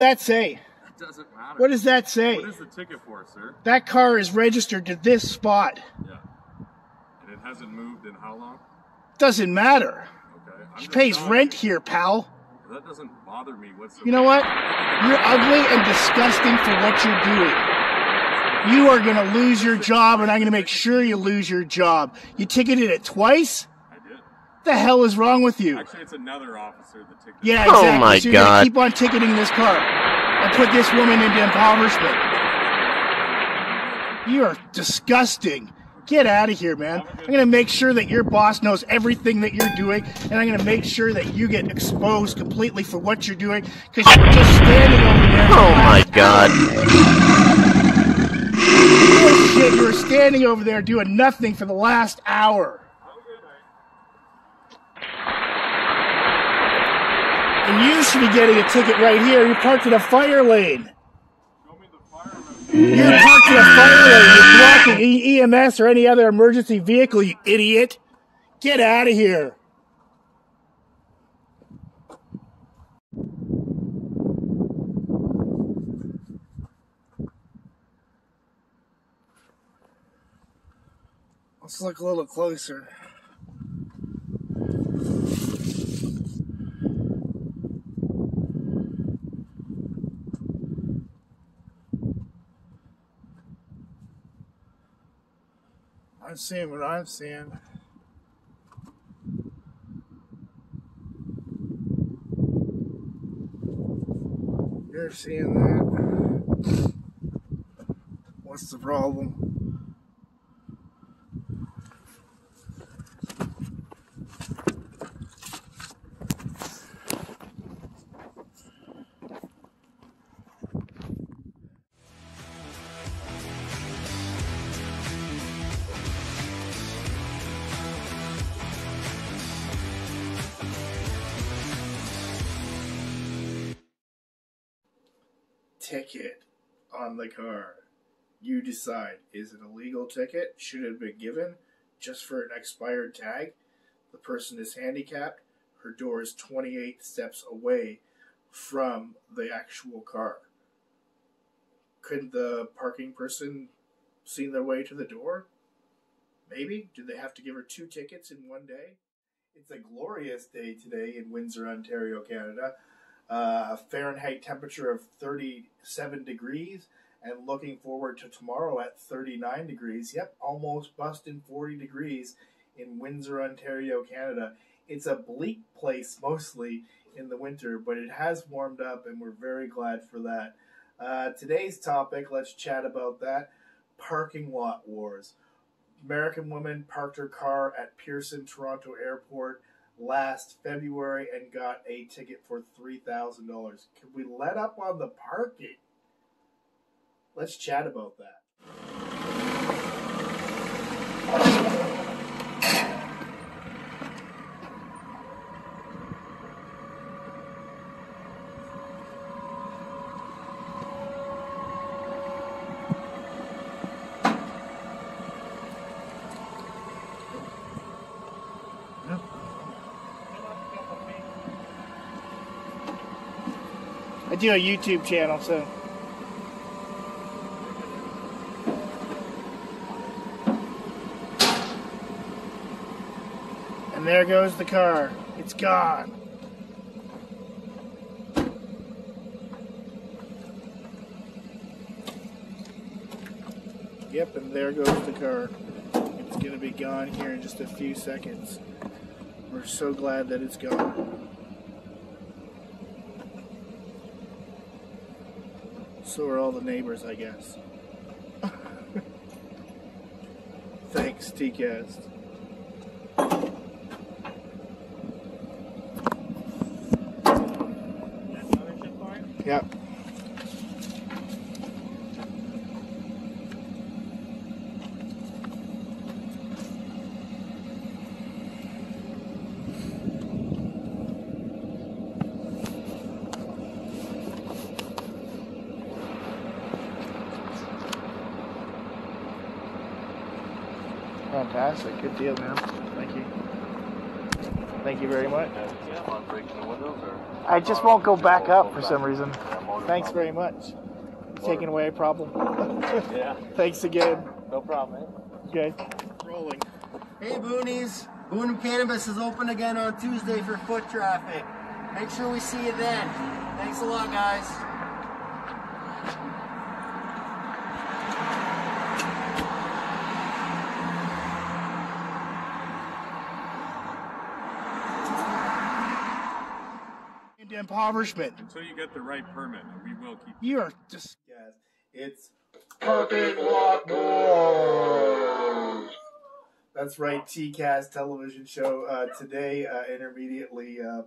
that say? It doesn't matter. What does that say? What is the ticket for, sir? That car is registered to this spot. Yeah. And it hasn't moved in how long? Doesn't matter. Okay. I'm She pays rent you. here, pal. That doesn't bother me whatsoever. You know what? You're ugly and disgusting for what you're doing. You are going to lose your job, and I'm going to make sure you lose your job. You ticketed it twice? I did. The hell is wrong with you? Actually, it's another officer that ticketed. Yeah, Oh my so you're gonna God. keep on ticketing this car and put this woman into impoverishment. You are disgusting. Get out of here, man. I'm gonna make sure that your boss knows everything that you're doing, and I'm gonna make sure that you get exposed completely for what you're doing because you're just standing over there. Oh my last god. Shit, you were standing over there doing nothing for the last hour. And you should be getting a ticket right here. You're parked in a fire lane. Show me the fire room. You're parked in a fire lane. You're blocking E- EMS or any other emergency vehicle, you idiot. Get out of here. Let's look a little closer. I'm seeing what I'm seeing. You're seeing that. What's the problem? Ticket on the car. You decide. Is it a legal ticket? Should it have been given just for an expired tag? The person is handicapped. Her door is 28 steps away from the actual car. Couldn't the parking person seen their way to the door? Maybe. Did they have to give her two tickets in one day? It's a glorious day today in Windsor, Ontario, Canada. Uh, a Fahrenheit temperature of 37 degrees, and looking forward to tomorrow at 39 degrees. Yep, almost busting 40 degrees in Windsor, Ontario, Canada. It's a bleak place mostly in the winter, but it has warmed up, and we're very glad for that. Uh, today's topic, let's chat about that parking lot wars. American woman parked her car at Pearson Toronto Airport last February and got a ticket for $3,000. Can we let up on the parking? Let's chat about that. I do a YouTube channel, so. And there goes the car. It's gone. Yep, and there goes the car. It's going to be gone here in just a few seconds. We're so glad that it's gone. So are all the neighbors, I guess. Thanks, TCast. Yep. Fantastic. Good deal, man. Thank you. Thank you very much. Yeah, on breaking the windows? I just won't go back up for some reason. Thanks very much. Taking away a problem. Yeah, Thanks again. no problem, man. Okay. Rolling. Hey Boonies! Boone Cannabis is open again on Tuesday for foot traffic. Make sure we see you then. Thanks a lot, guys. Impoverishment. Until you get the right permit, and we will keep. You are just. Yes. It's. That's right, TCAS television show. Uh, today, uh, intermediately, uh,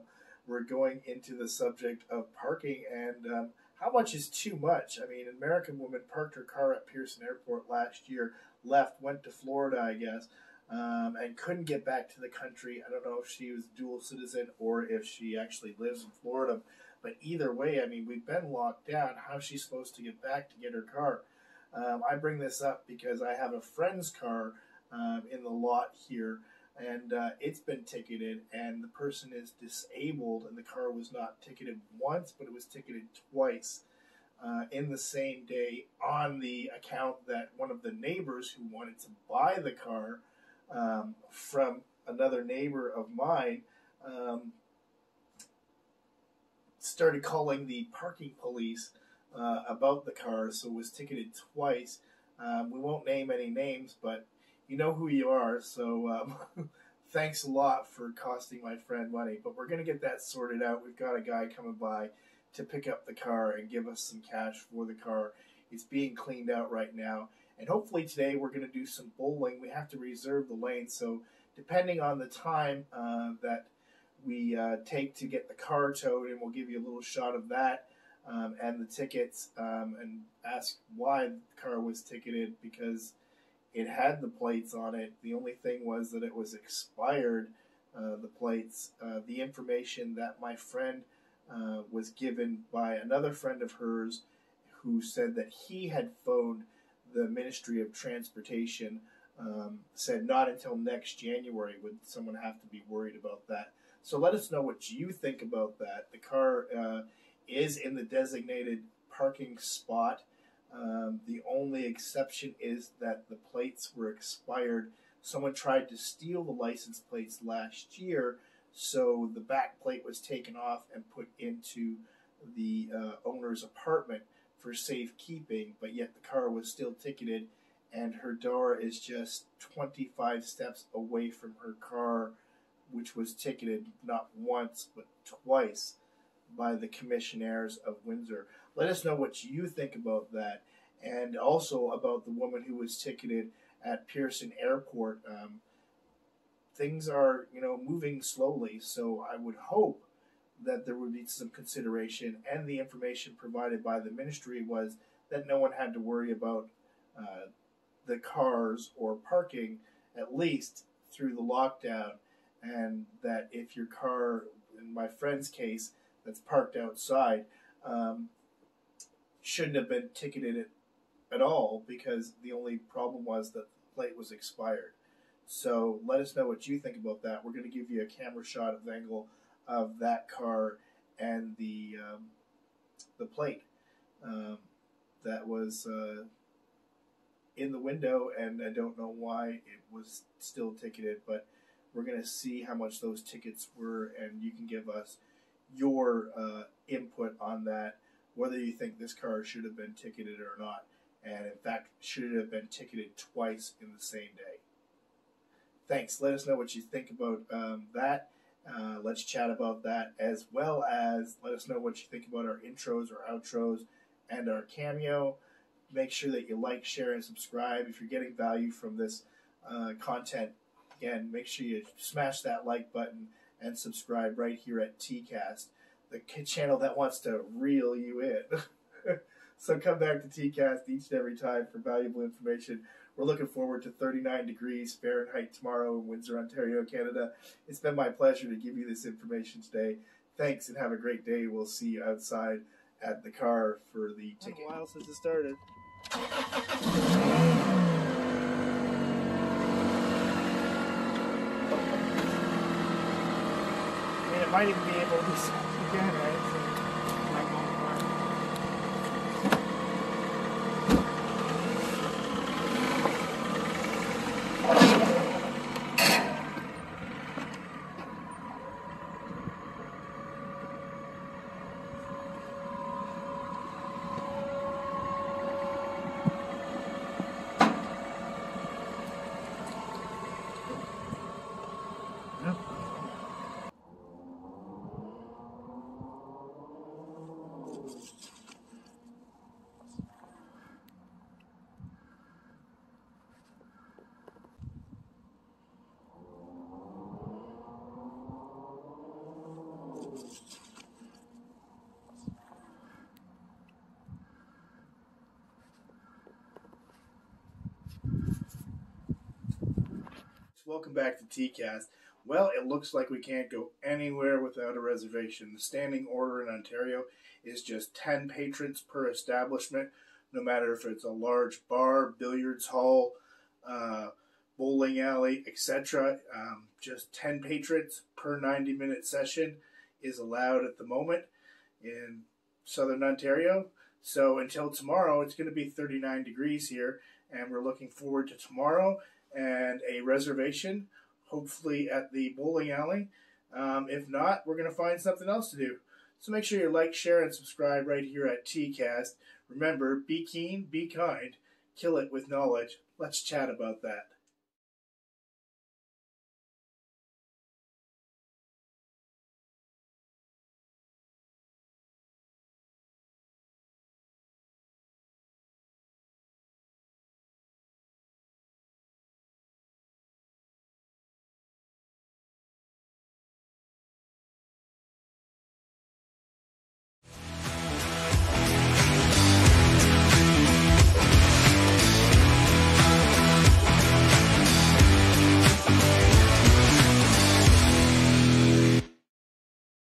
we're going into the subject of parking and um, how much is too much. I mean, an American woman parked her car at Pearson Airport last year, left, went to Florida, I guess, um, and couldn't get back to the country. I don't know if she was dual citizen or if she actually lives in Florida. But either way, I mean, we've been locked down. How's she supposed to get back to get her car? Um, I bring this up because I have a friend's car um, in the lot here, and uh, it's been ticketed, and the person is disabled, and the car was not ticketed once, but it was ticketed twice uh, in the same day on the account that one of the neighbors who wanted to buy the car um, from another neighbor of mine um, started calling the parking police uh, about the car, so was ticketed twice. Um, we won't name any names, but you know who you are, so um, thanks a lot for costing my friend money. But we're going to get that sorted out. We've got a guy coming by to pick up the car and give us some cash for the car. It's being cleaned out right now. And hopefully today we're going to do some bowling. We have to reserve the lane, so depending on the time uh, that we uh, take to get the car towed, and we'll give you a little shot of that um, and the tickets um, and ask why the car was ticketed because it had the plates on it. The only thing was that it was expired, uh, the plates. Uh, the information that my friend uh, was given by another friend of hers who said that he had phoned the Ministry of Transportation. Um, said not until next January would someone have to be worried about that. So let us know what you think about that. The car uh, is in the designated parking spot. Um, the only exception is that the plates were expired. Someone tried to steal the license plates last year, so the back plate was taken off and put into the uh, owner's apartment for safekeeping, but yet the car was still ticketed, and her door is just 25 steps away from her car, which was ticketed not once but twice by the commissionaires of Windsor. Let us know what you think about that, and also about the woman who was ticketed at Pearson Airport. Um, things are, you know, moving slowly, so I would hope that there would be some consideration, and the information provided by the ministry was that no one had to worry about uh, the cars or parking, at least through the lockdown, and that if your car, in my friend's case, that's parked outside um, shouldn't have been ticketed at, at all because the only problem was that the plate was expired. So let us know what you think about that. We're going to give you a camera shot of angle of that car and the um, the plate um, that was uh, in the window, and I don't know why it was still ticketed, but we're to see how much those tickets were, and you can give us your uh, input on that, whether you think this car should have been ticketed or not, and in fact, should it have been ticketed twice in the same day. Thanks. Let us know what you think about um, that. Uh, let's chat about that as well as let us know what you think about our intros or outros and our cameo. Make sure that you like, share, and subscribe. If you're getting value from this uh, content, again, make sure you smash that like button and subscribe right here at TCast, the channel that wants to reel you in. so come back to TCast each and every time for valuable information. We're looking forward to 39 degrees Fahrenheit tomorrow in Windsor, Ontario, Canada. It's been my pleasure to give you this information today. Thanks and have a great day. We'll see you outside at the car for the ticket. a while since it started. and it might even be able to be again, right? So, Welcome back to TCAST. Well, it looks like we can't go anywhere without a reservation. The standing order in Ontario is just 10 patrons per establishment, no matter if it's a large bar, billiards hall, uh, bowling alley, etc. Um, just 10 patrons per 90 minute session is allowed at the moment in southern Ontario. So until tomorrow, it's going to be 39 degrees here, and we're looking forward to tomorrow and a reservation, hopefully at the bowling alley. Um, if not, we're going to find something else to do. So make sure you like, share, and subscribe right here at TCAST. Remember, be keen, be kind, kill it with knowledge. Let's chat about that.